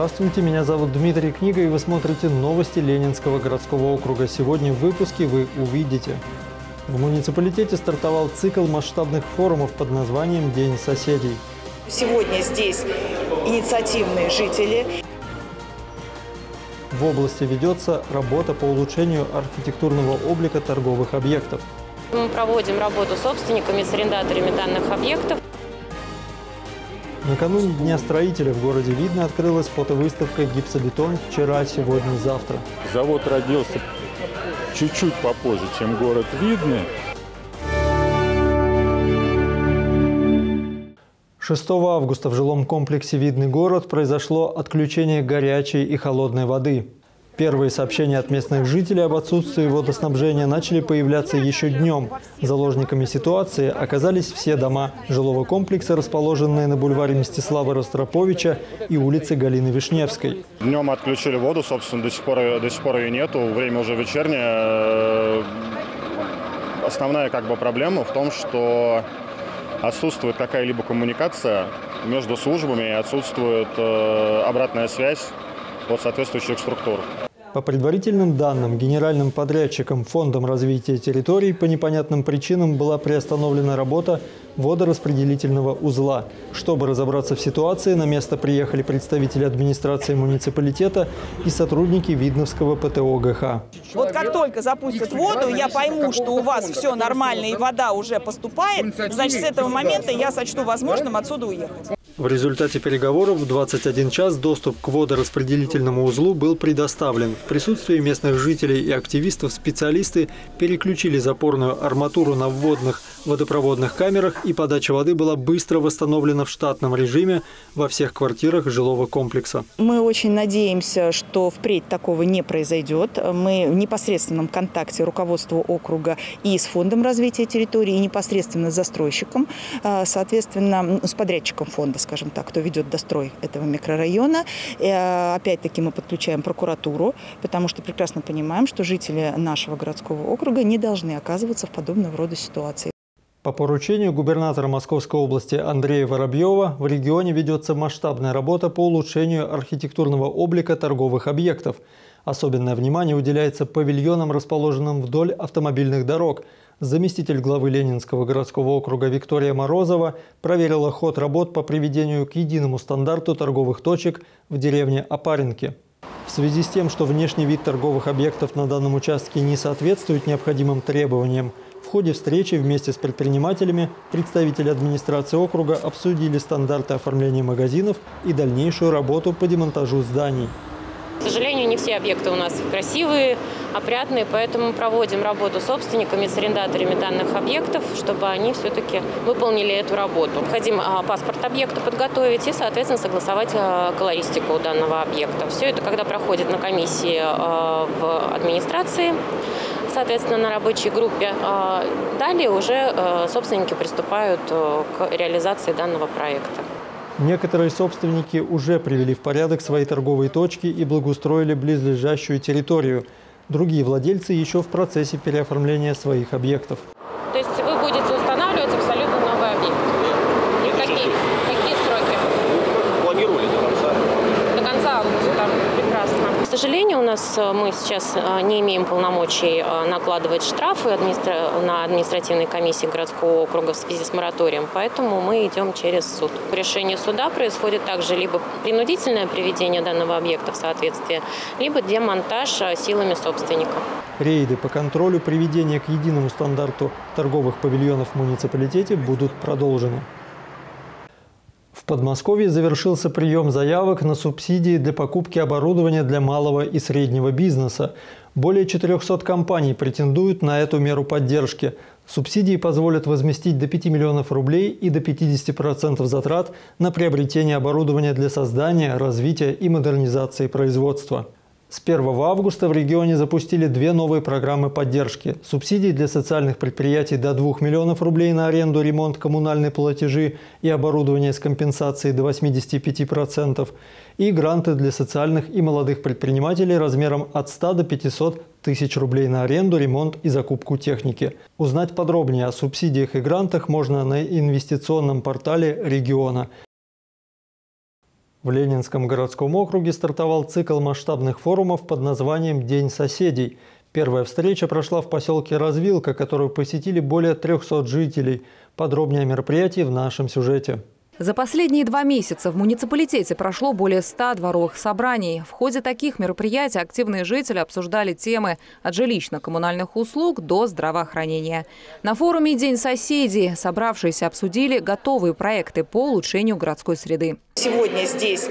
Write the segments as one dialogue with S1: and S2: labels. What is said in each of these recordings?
S1: Здравствуйте, меня зовут Дмитрий Книга и вы смотрите новости Ленинского городского округа. Сегодня в выпуске вы увидите. В муниципалитете стартовал цикл масштабных форумов под названием «День соседей».
S2: Сегодня здесь инициативные жители.
S1: В области ведется работа по улучшению архитектурного облика торговых объектов.
S3: Мы проводим работу с собственниками, с арендаторами данных объектов.
S1: Накануне Дня строителя в городе Видно открылась фотовыставка «Гипсобетон. Вчера, сегодня, завтра».
S4: Завод родился чуть-чуть попозже, чем город Видный.
S1: 6 августа в жилом комплексе «Видный город» произошло отключение горячей и холодной воды. Первые сообщения от местных жителей об отсутствии водоснабжения начали появляться еще днем. Заложниками ситуации оказались все дома жилого комплекса, расположенные на бульваре Мстислава Ростроповича и улице Галины Вишневской.
S5: Днем отключили воду, собственно, до сих пор, до сих пор ее нету. Время уже вечернее. Основная как бы проблема в том, что отсутствует какая-либо коммуникация между службами и отсутствует э, обратная связь от соответствующих структур.
S1: По предварительным данным, генеральным подрядчиком Фондом развития территорий по непонятным причинам была приостановлена работа водораспределительного узла. Чтобы разобраться в ситуации, на место приехали представители администрации муниципалитета и сотрудники Видновского ПТО ГХ.
S2: Вот как только запустят воду, я пойму, что у вас все нормально и вода уже поступает, значит, с этого момента я сочту возможным отсюда уехать.
S1: В результате переговоров в 21 час доступ к водораспределительному узлу был предоставлен. В присутствии местных жителей и активистов специалисты переключили запорную арматуру на вводных водопроводных камерах и подача воды была быстро восстановлена в штатном режиме во всех квартирах жилого комплекса.
S2: Мы очень надеемся, что впредь такого не произойдет. Мы в непосредственном контакте руководства округа и с Фондом развития территории, и непосредственно с застройщиком, а, соответственно, с подрядчиком фонда, скажем так, кто ведет дострой этого микрорайона. И, а, опять-таки мы подключаем прокуратуру, потому что прекрасно понимаем, что жители нашего городского округа не должны оказываться в подобного рода ситуации.
S1: По поручению губернатора Московской области Андрея Воробьева в регионе ведется масштабная работа по улучшению архитектурного облика торговых объектов. Особенное внимание уделяется павильонам, расположенным вдоль автомобильных дорог. Заместитель главы Ленинского городского округа Виктория Морозова проверила ход работ по приведению к единому стандарту торговых точек в деревне Опаренки. В связи с тем, что внешний вид торговых объектов на данном участке не соответствует необходимым требованиям, в ходе встречи вместе с предпринимателями представители администрации округа обсудили стандарты оформления магазинов и дальнейшую работу по демонтажу зданий.
S3: К сожалению, не все объекты у нас красивые, опрятные, поэтому проводим работу с собственниками, с арендаторами данных объектов, чтобы они все-таки выполнили эту работу. Необходимо паспорт объекта подготовить и, соответственно, согласовать а, колористику данного объекта. Все это, когда проходит на комиссии а, в администрации, соответственно, на рабочей группе. А далее уже собственники приступают к реализации данного проекта.
S1: Некоторые собственники уже привели в порядок свои торговые точки и благоустроили близлежащую территорию. Другие владельцы еще в процессе переоформления своих объектов.
S3: То есть вы будете устанавливать абсолютно новый объект? И какие, какие сроки?
S6: Планировали до конца.
S3: До конца августа. Прекрасно. К сожалению, у нас э, мы сейчас э, не имеем полномочий э, накладывать штрафы на административной комиссии городского округа в связи с мораторием, поэтому мы идем через суд. По решению суда происходит также либо принудительное приведение данного объекта в соответствие, либо демонтаж силами собственника.
S1: Рейды по контролю приведения к единому стандарту торговых павильонов в муниципалитете будут продолжены. В Подмосковье завершился прием заявок на субсидии для покупки оборудования для малого и среднего бизнеса. Более 400 компаний претендуют на эту меру поддержки. Субсидии позволят возместить до 5 миллионов рублей и до 50% затрат на приобретение оборудования для создания, развития и модернизации производства. С 1 августа в регионе запустили две новые программы поддержки. Субсидии для социальных предприятий до 2 миллионов рублей на аренду, ремонт, коммунальные платежи и оборудование с компенсацией до 85%. И гранты для социальных и молодых предпринимателей размером от 100 до 500 тысяч рублей на аренду, ремонт и закупку техники. Узнать подробнее о субсидиях и грантах можно на инвестиционном портале региона. В Ленинском городском округе стартовал цикл масштабных форумов под названием «День соседей». Первая встреча прошла в поселке Развилка, которую посетили более 300 жителей. Подробнее о мероприятии в нашем сюжете.
S7: За последние два месяца в муниципалитете прошло более 100 дворовых собраний. В ходе таких мероприятий активные жители обсуждали темы от жилищно-коммунальных услуг до здравоохранения. На форуме «День соседей» собравшиеся обсудили готовые проекты по улучшению городской среды.
S2: Сегодня здесь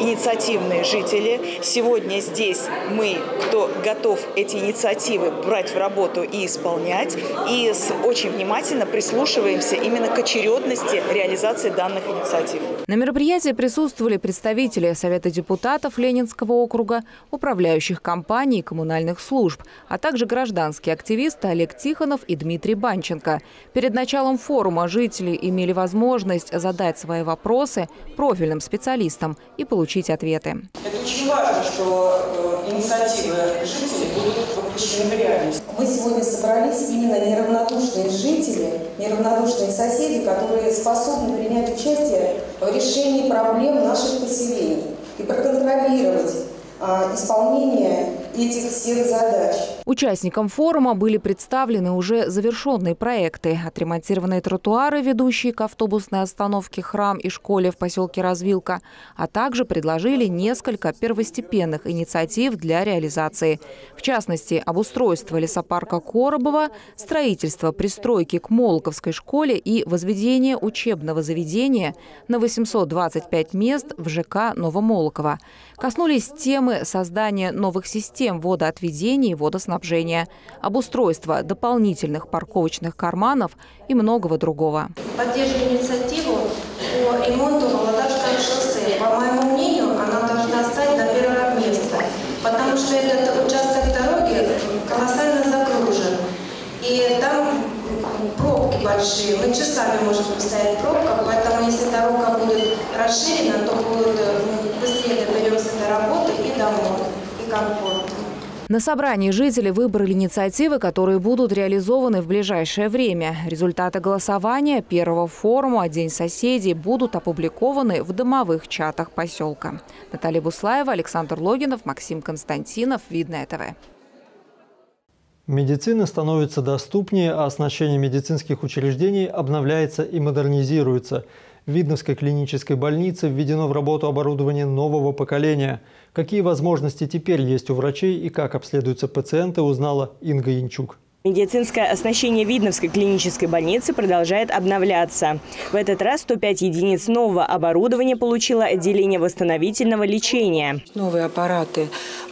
S2: инициативные жители. Сегодня здесь мы, кто готов эти инициативы брать в работу и исполнять. И очень внимательно прислушиваемся именно к очередности реализации данных инициатив.
S7: На мероприятии присутствовали представители Совета депутатов Ленинского округа, управляющих компаний и коммунальных служб, а также гражданские активисты Олег Тихонов и Дмитрий Банченко. Перед началом форума жители имели возможность задать свои вопросы профильным специалистам и получить ответы.
S8: Это очень важно, что э, инициативы жителей будут воплощены в реальность.
S9: Мы сегодня собрались именно неравнодушные жители, неравнодушные соседи, которые способны принять участие в решении проблем наших поселений и проконтролировать а, исполнение этих всех задач.
S7: Участникам форума были представлены уже завершенные проекты. Отремонтированные тротуары, ведущие к автобусной остановке «Храм» и школе в поселке Развилка, а также предложили несколько первостепенных инициатив для реализации. В частности, обустройство лесопарка Коробова, строительство пристройки к Молковской школе и возведение учебного заведения на 825 мест в ЖК Новомолково. Коснулись темы создания новых систем водоотведения и водоснабжения, обустройства дополнительных парковочных карманов и многого другого.
S10: Поддерживаю инициативу по ремонту Володарского шоссе. По моему мнению, она должна стать на первое место, потому что этот участок дороги колоссально загружен. И там пробки большие. Мы часами можем поставить пробка, поэтому если дорога будет расширена, то будет быстрее доберемся до работы и домой, и комфортно.
S7: На собрании жители выбрали инициативы, которые будут реализованы в ближайшее время. Результаты голосования первого форума «День соседей» будут опубликованы в домовых чатах поселка. Наталья Буслаева, Александр Логинов, Максим Константинов. Видное ТВ.
S1: Медицина становится доступнее, а оснащение медицинских учреждений обновляется и модернизируется. В Видновской клинической больнице введено в работу оборудование нового поколения. Какие возможности теперь есть у врачей и как обследуются пациенты, узнала Инга Янчук.
S11: Медицинское оснащение Видновской клинической больницы продолжает обновляться. В этот раз 105 единиц нового оборудования получило отделение восстановительного лечения.
S12: Новые аппараты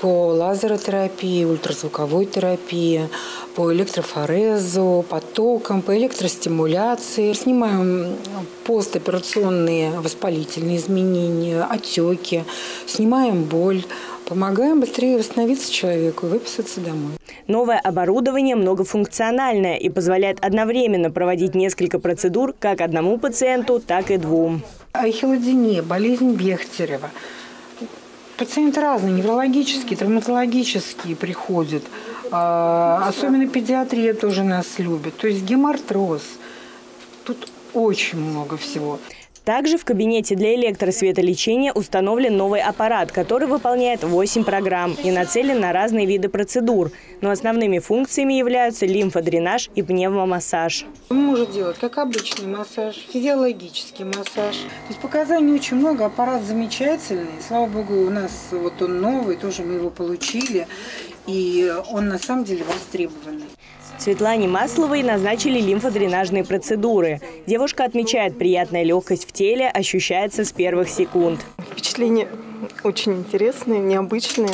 S12: по лазеротерапии, ультразвуковой терапии, по электрофорезу, потокам, по электростимуляции. Снимаем постоперационные воспалительные изменения, отеки, снимаем боль, Помогаем быстрее восстановиться человеку и выписаться домой.
S11: Новое оборудование многофункциональное и позволяет одновременно проводить несколько процедур как одному пациенту, так и двум.
S12: Ахиллодиния, болезнь Бехтерева. Пациенты разные, неврологические, травматологические приходят. А, особенно педиатрия тоже нас любит. То есть гемартроз. Тут очень много всего.
S11: Также в кабинете для электросветолечения установлен новый аппарат, который выполняет 8 программ и нацелен на разные виды процедур. Но основными функциями являются лимфодренаж и пневмомассаж.
S12: Он может делать как обычный массаж, физиологический массаж. То есть показаний очень много, аппарат замечательный. Слава богу, у нас вот он новый, тоже мы его получили. И он на самом деле востребованный.
S11: Светлане Масловой назначили лимфодренажные процедуры. Девушка отмечает, приятная легкость в теле ощущается с первых секунд.
S13: Впечатления очень интересные, необычные.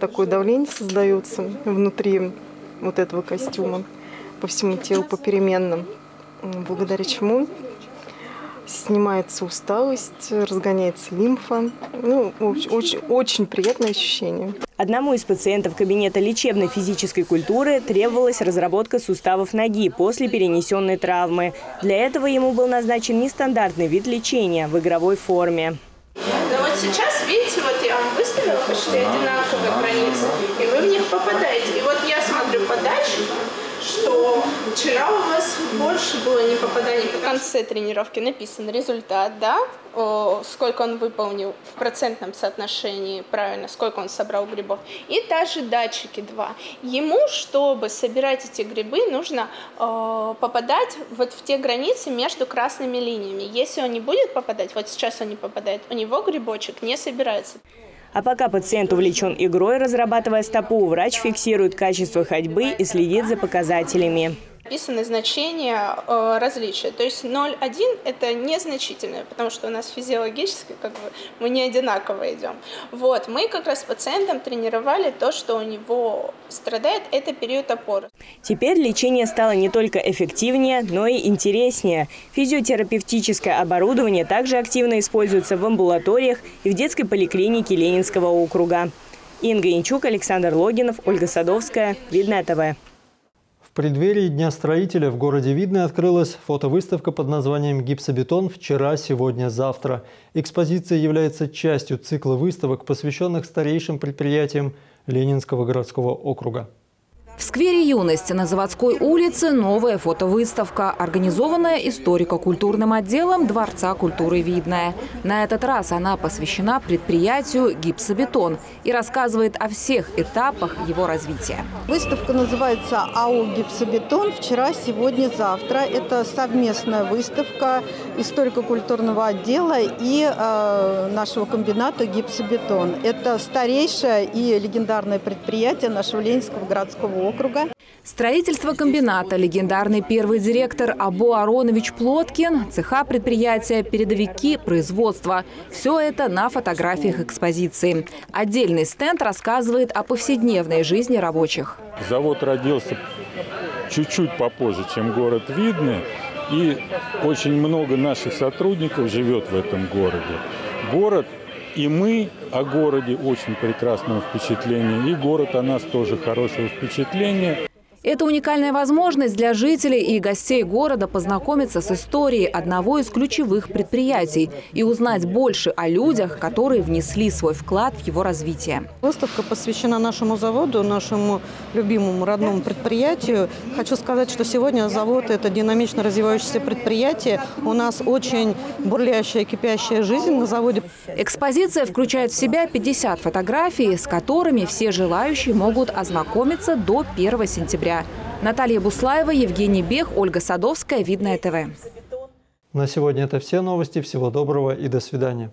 S13: Такое давление создается внутри вот этого костюма по всему телу попеременно, благодаря чему снимается усталость, разгоняется лимфа. Ну, очень, очень приятное ощущение.
S11: Одному из пациентов кабинета лечебной физической культуры требовалась разработка суставов ноги после перенесенной травмы. Для этого ему был назначен нестандартный вид лечения в игровой форме.
S10: Да вот сейчас, видите, вот я вам выставила почти одинаковые границы, и вы в них попадаете. И вот я смотрю подальше,
S14: что вчера у вас больше было не попаданий. В конце тренировки написан результат, да, сколько он выполнил в процентном соотношении, правильно, сколько он собрал грибов. И также датчики 2. Ему, чтобы собирать эти грибы, нужно э, попадать вот в те границы между красными линиями. Если он не будет попадать, вот сейчас он не попадает, у него грибочек не собирается.
S11: А пока пациент увлечен игрой, разрабатывая стопу, врач фиксирует качество ходьбы и следит за показателями.
S14: Описаны значения э, различия. То есть 0,1 это незначительное, потому что у нас физиологически как бы мы не одинаково идем. Вот, мы как раз пациентам тренировали то, что у него страдает, это период опоры.
S11: Теперь лечение стало не только эффективнее, но и интереснее. Физиотерапевтическое оборудование также активно используется в амбулаториях и в детской поликлинике Ленинского округа. Инга Инчук, Александр Логинов, Ольга Садовская. Видное ТВ.
S1: Преддверии Дня строителя в городе Видное открылась фотовыставка под названием «Гипсобетон. Вчера, сегодня, завтра». Экспозиция является частью цикла выставок, посвященных старейшим предприятиям Ленинского городского округа.
S7: В сквере «Юность» на Заводской улице новая фотовыставка, организованная историко-культурным отделом Дворца культуры «Видная». На этот раз она посвящена предприятию «Гипсобетон» и рассказывает о всех этапах его развития.
S15: Выставка называется «АО Гипсобетон. Вчера, сегодня, завтра». Это совместная выставка историко-культурного отдела и э, нашего комбината «Гипсобетон». Это старейшее и легендарное предприятие нашего Ленинского городского округа.
S7: Строительство комбината, легендарный первый директор Абу Аронович Плоткин, цеха предприятия, передовики, производства. Все это на фотографиях экспозиции. Отдельный стенд рассказывает о повседневной жизни рабочих.
S4: Завод родился чуть-чуть попозже, чем город Видный. И очень много наших сотрудников живет в этом городе. Город и мы о городе очень прекрасного впечатления, и город о нас тоже хорошего впечатления.
S7: Это уникальная возможность для жителей и гостей города познакомиться с историей одного из ключевых предприятий и узнать больше о людях, которые внесли свой вклад в его развитие.
S15: Выставка посвящена нашему заводу, нашему любимому родному предприятию. Хочу сказать, что сегодня завод – это динамично развивающееся предприятие. У нас очень бурлящая, кипящая жизнь на заводе.
S7: Экспозиция включает в себя 50 фотографий, с которыми все желающие могут ознакомиться до 1 сентября. Наталья Буслаева, Евгений Бех, Ольга Садовская. Видное ТВ.
S1: На сегодня это все новости. Всего доброго и до свидания.